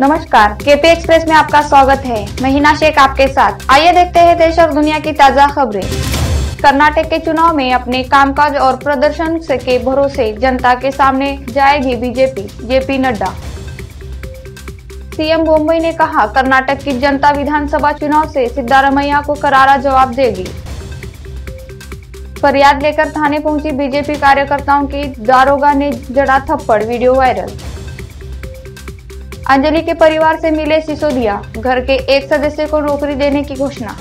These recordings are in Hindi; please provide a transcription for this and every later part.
नमस्कार केपी एक्सप्रेस में आपका स्वागत है। मैं हिना शेख आपके साथ। आइए देखते हैं देश और दुनिया की ताज़ा खबरें। कर्नाटक के चुनाव में अपने कामकाज और प्रदर्शन से के भरोसे जनता के सामने जाएगी बीजेपी, जेपी नड्डा। सीएम मुंबई ने कहा, कर्नाटक की जनता विधानसभा चुनाव से सिद्धारमैया को करारा जवाब देगी। फरियाद लेकर थाने पहुँची बीजेपी कार्यकर्ताओं की दारोगा ने जड़ा थप्पड़, वीडियो वायरल। अंजलि के परिवार से मिले सिसोदिया घर के एक सदस्य को नौकरी देने की घोषणा।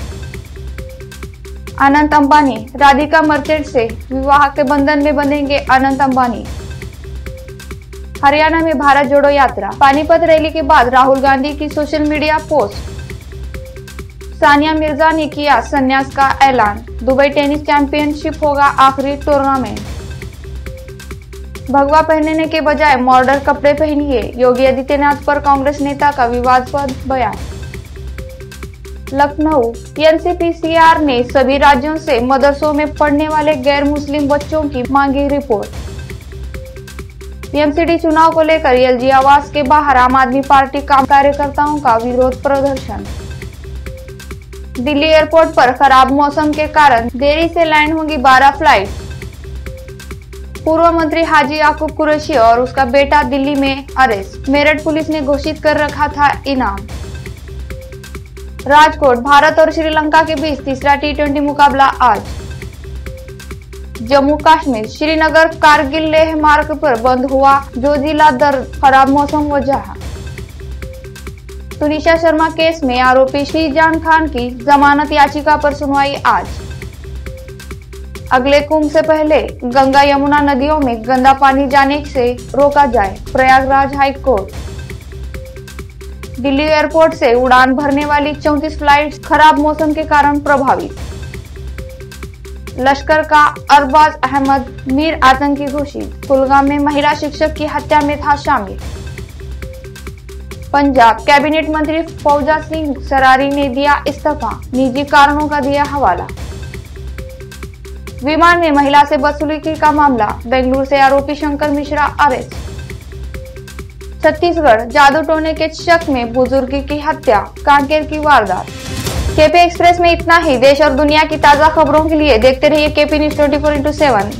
अनंत अंबानी, राधिका मर्चेंट से विवाह के बंधन में बंधेंगे अनंत अंबानी। हरियाणा में भारत जोड़ो यात्रा, पानीपत रैली के बाद राहुल गांधी की social media post. Sania Mirza ने किया संन्यास का ऐलान, दुबई टेनिस चैंपियनशिप होगा आखिरी टूर्नामेंट। भगवा पहनने के बजाय मॉडर्न कपड़े पहनिए। योगी आदित्यनाथ पर कांग्रेस नेता का विवादास्पद बयान। लखनऊ एनसीपीसीआर ने सभी राज्यों से मदरसों में पढ़ने वाले गैर मुस्लिम बच्चों की मांगी रिपोर्ट। पीएमसीडी चुनाव को लेकर एलजी आवास के बाहर आम आदमी पार्टी काम कार्यकर्ताओं का विरोध प्रदर्शन। दिल्ली एयरपोर्ट पर खराब मौसम के कारण देरी से लैंड होंगी 12 फ़्लाइट। पूर्व मंत्री हाजी याकूब कुरैशी और उसका बेटा दिल्ली में अरेस्ट। मेरठ पुलिस ने घोषित कर रखा था इनाम। राजकोट, भारत और श्रीलंका के बीच तीसरा टी मुकाबला आज। जम्मू कश्मीर, श्रीनगर कारगिल लेह मार्ग पर बंद हुआ। जो जिला दर खराब मौसम वजह। तुनिशा शर्मा केस में आरोपी श्रीजान खान की जमानत याचिका पर सुनवाई आज। अगले कुंभ से पहले गंगा यमुना नदियों में गंदा पानी जाने से रोका जाए Prayagraj high court Delhi airport से उड़ान भरने वाली 34 फ्लाइट्स खराब मौसम के कारण प्रभावित। लश्कर का अरबाज अहमद, मीर आतंकी घोषित, कुलगाम में महिला शिक्षक की हत्या में था शामिल। पंजाब कैबिनेट मंत्री फौजा सिंह सरारी ने दिया इस्तीफा, निजी कारणों का दिया हवाला। विमान में महिला से बदसलूकी का मामला। बेंगलुरु से आरोपी शंकर मिश्रा अरेस्ट छत्तीसगढ़, जादू टोने के शक में बुज़ुर्ग की हत्या, कांकेर की वारदात। केपी एक्सप्रेस में इतना ही। देश और दुनिया की ताज़ा खबरों के लिए देखते रहिए KP news twenty four into seven